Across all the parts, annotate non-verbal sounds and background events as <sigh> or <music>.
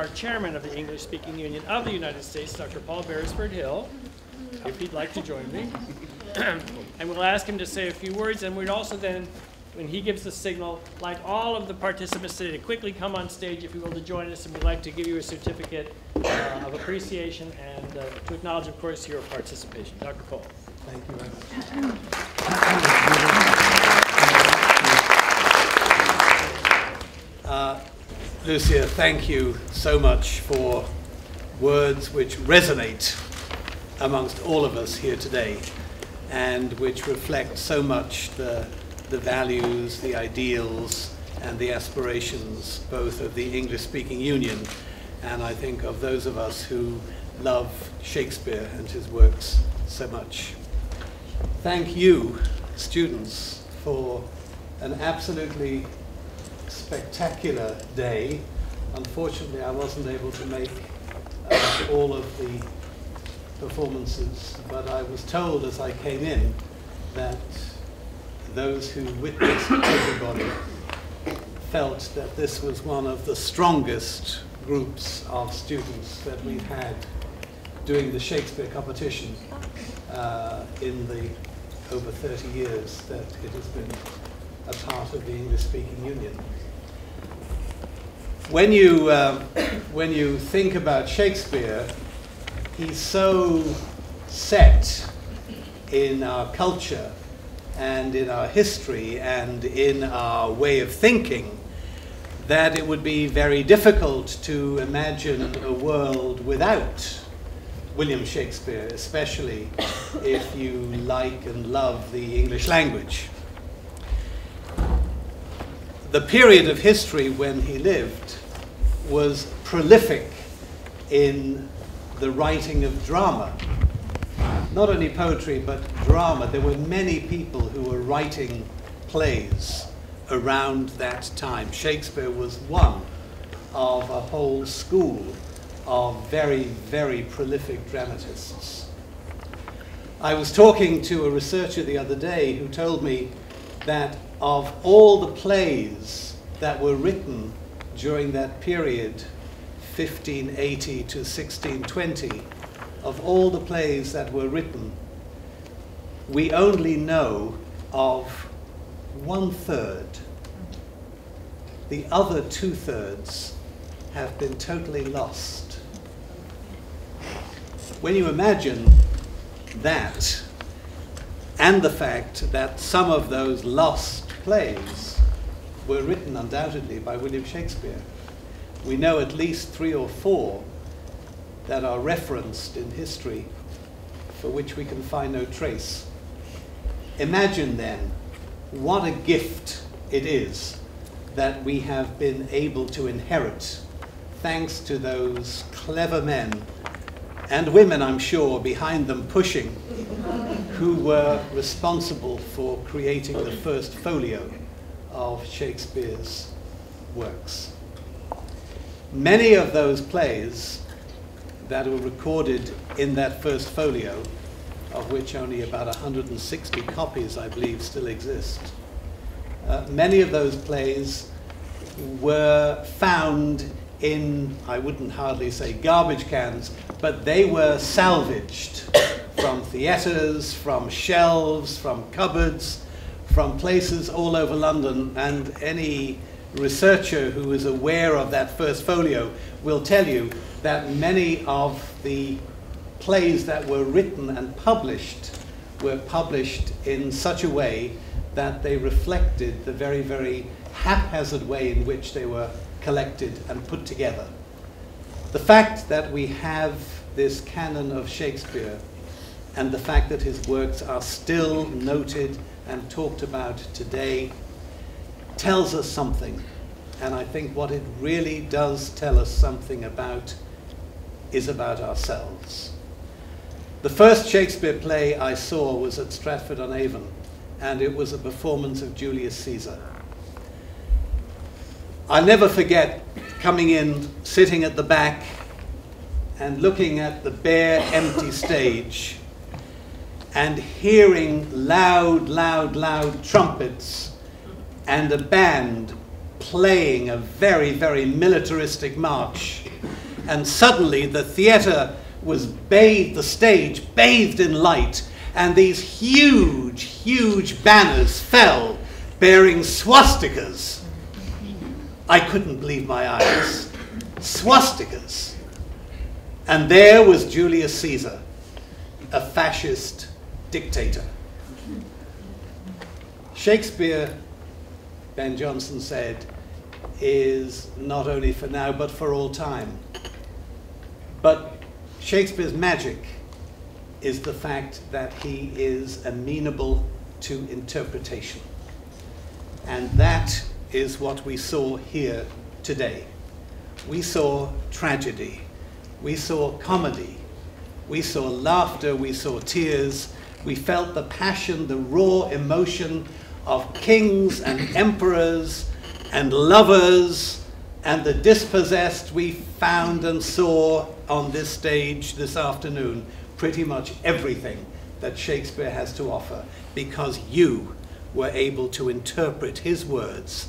our chairman of the English Speaking Union of the United States, Dr. Paul Beresford Hill, if he'd like to join me. <clears throat> and we'll ask him to say a few words, and we'd also then, when he gives the signal, like all of the participants today, to quickly come on stage, if you will, to join us, and we'd like to give you a certificate uh, of appreciation and uh, to acknowledge, of course, your participation. Dr. Paul. Thank you very much. <clears throat> Lucia, thank you so much for words which resonate amongst all of us here today and which reflect so much the, the values, the ideals, and the aspirations both of the English speaking union and I think of those of us who love Shakespeare and his works so much. Thank you, students, for an absolutely spectacular day. Unfortunately, I wasn't able to make uh, all of the performances, but I was told as I came in that those who witnessed everybody felt that this was one of the strongest groups of students that we've had doing the Shakespeare competition uh, in the over 30 years that it has been a part of the English-speaking union. When you, um, when you think about Shakespeare, he's so set in our culture and in our history and in our way of thinking that it would be very difficult to imagine a world without William Shakespeare, especially if you like and love the English language. The period of history when he lived was prolific in the writing of drama. Not only poetry, but drama. There were many people who were writing plays around that time. Shakespeare was one of a whole school of very, very prolific dramatists. I was talking to a researcher the other day who told me that of all the plays that were written during that period, 1580 to 1620, of all the plays that were written, we only know of one third. The other two thirds have been totally lost when you imagine that, and the fact that some of those lost plays were written undoubtedly by William Shakespeare, we know at least three or four that are referenced in history for which we can find no trace. Imagine then what a gift it is that we have been able to inherit thanks to those clever men and women, I'm sure, behind them pushing, who were responsible for creating the first folio of Shakespeare's works. Many of those plays that were recorded in that first folio, of which only about 160 copies, I believe, still exist, uh, many of those plays were found in, I wouldn't hardly say garbage cans, but they were salvaged from theatres, from shelves, from cupboards, from places all over London, and any researcher who is aware of that first folio will tell you that many of the plays that were written and published were published in such a way that they reflected the very, very haphazard way in which they were collected and put together. The fact that we have this canon of Shakespeare and the fact that his works are still noted and talked about today tells us something. And I think what it really does tell us something about is about ourselves. The first Shakespeare play I saw was at Stratford on Avon, and it was a performance of Julius Caesar. I'll never forget coming in, sitting at the back, and looking at the bare, empty stage, and hearing loud, loud, loud trumpets and a band playing a very, very militaristic march. And suddenly the theater was bathed, the stage bathed in light, and these huge, huge banners fell bearing swastikas. I couldn't believe my eyes. Swastikas. And there was Julius Caesar, a fascist dictator. Shakespeare, Ben Jonson said, is not only for now but for all time. But Shakespeare's magic is the fact that he is amenable to interpretation. And that is what we saw here today. We saw tragedy, we saw comedy, we saw laughter, we saw tears, we felt the passion, the raw emotion of kings and emperors and lovers and the dispossessed we found and saw on this stage this afternoon pretty much everything that Shakespeare has to offer because you were able to interpret his words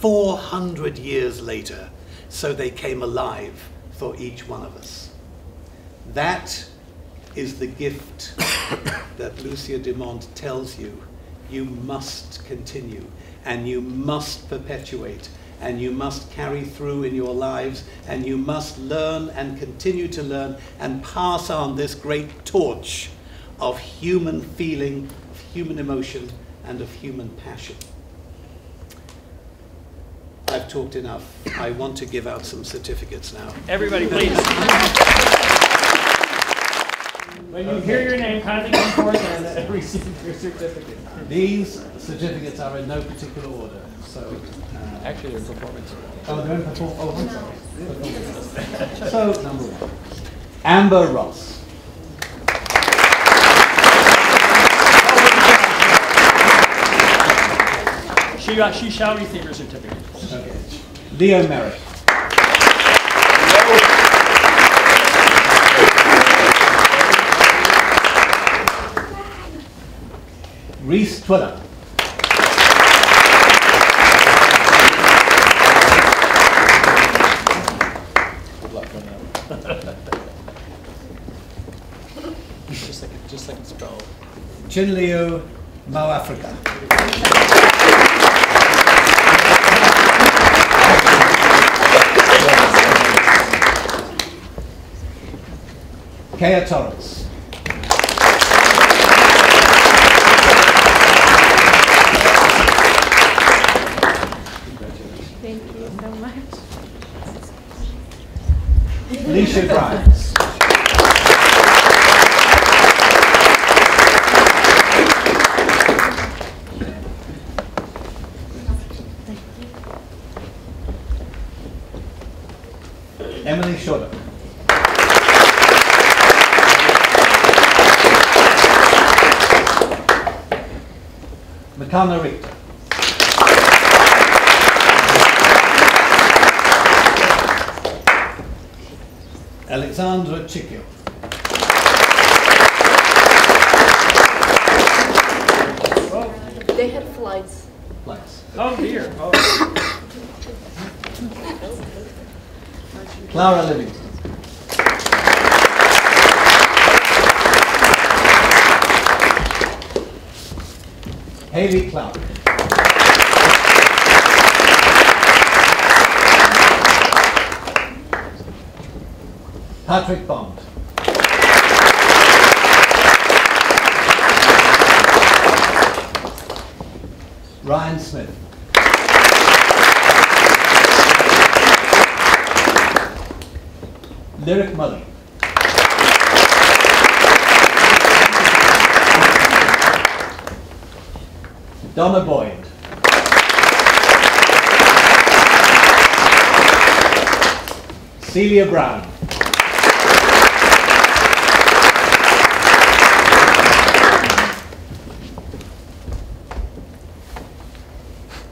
400 years later so they came alive for each one of us. That is the gift that Lucia Dumont tells you you must continue and you must perpetuate and you must carry through in your lives and you must learn and continue to learn and pass on this great torch of human feeling, of human emotion, and of human passion. I've talked enough. I want to give out some certificates now. Everybody, please. <laughs> When you hear your name, kindly come forward and receive your certificate. These certificates are in no particular order. So, uh, Actually, their performance. oh, they're in perform- oh, I'm sorry. So, number one, Amber Ross. She got, she shall receive her certificate. Okay. Leo Merrick. Reese Twiller. Good luck on that. <laughs> Just like, it- just like it's spelled. Chinliu Mau Africa. Kea Torres. Thank you so much. Alicia Grimes. Emily Shorter. Makana Richter. Alexandra Chikio. They had flights. Flights. Oh dear. Oh. Clara Livingston. Haley Clark. Patrick Bond. Ryan Smith. Lyric Mullen. Donna Boyd. Celia Brown.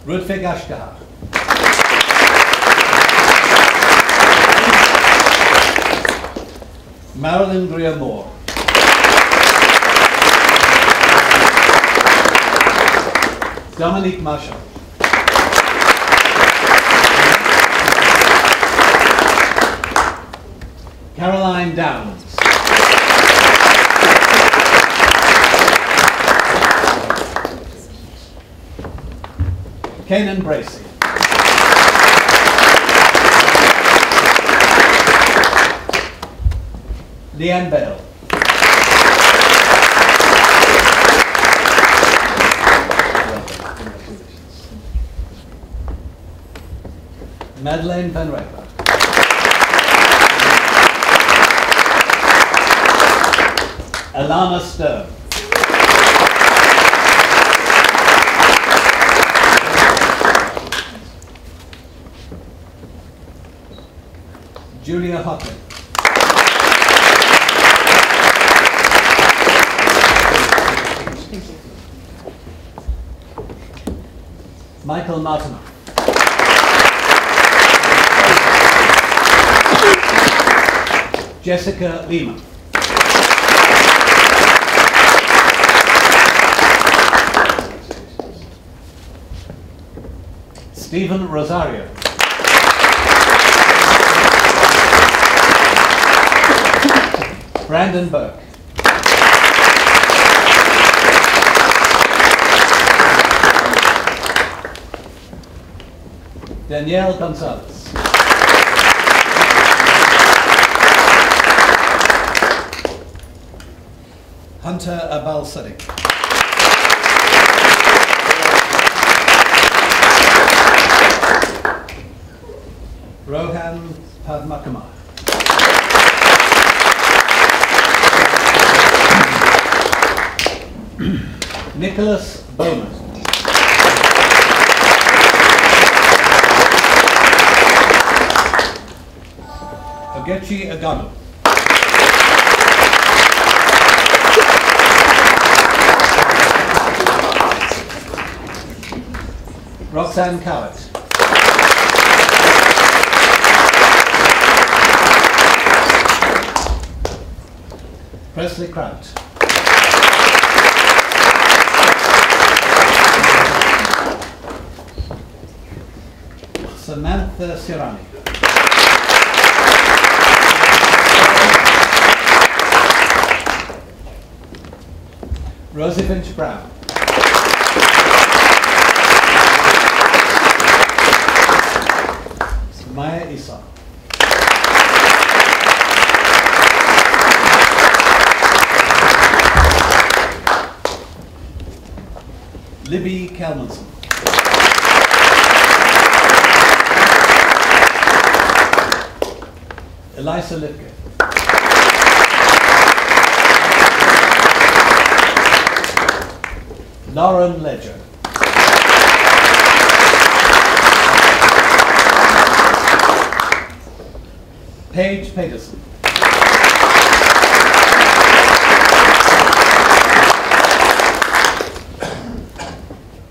Rutwig Ashkar. Marilyn Greer Moore. Dominique Marshall. Caroline Downs. Kanan Bracey. Leanne Bell. Madeleine Van Raper. Alana Stern. Julia Hockley. Michael Martin. Jessica Lima. Stephen Rosario. Brandon Burke. Danielle Gonzalez. Hunter Abal Sadiq. Rohan Padmakumar. <clears throat> Nicholas Bowman. Ogechi Agano. Roxanne Cowett. Presley Kraut. Samantha Sirani. Rosie Finch Brown. Maya Isa. Libby Kalmanson. Elisa Lipke. Lauren Ledger. Paige Peterson.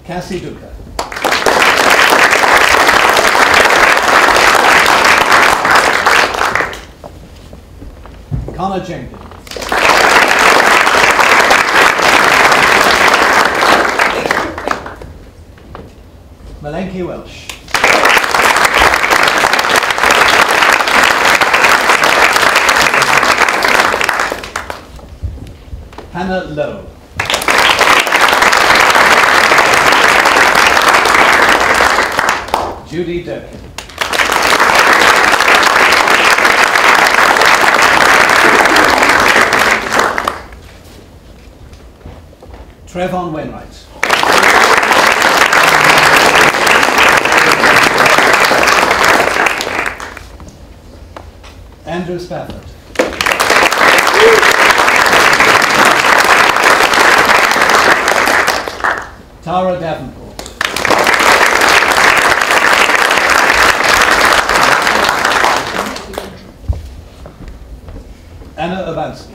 Cassie Duca. Connor Jenkins. Malenki Welsh. Hannah Lowe. Judy Durkin. Trevon Wainwright. Andrew Spafford. Tara Davenport. Anna Avansky.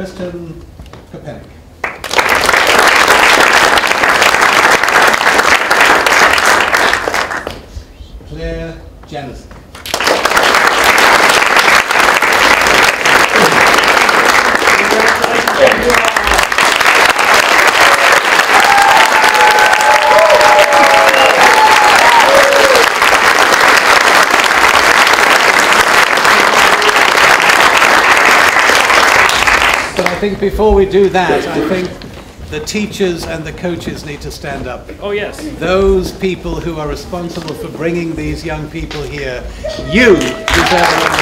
Kristen Kopenik. Claire Janison. Think before we do that, I think the teachers and the coaches need to stand up. Oh, yes. Those people who are responsible for bringing these young people here, you deserve a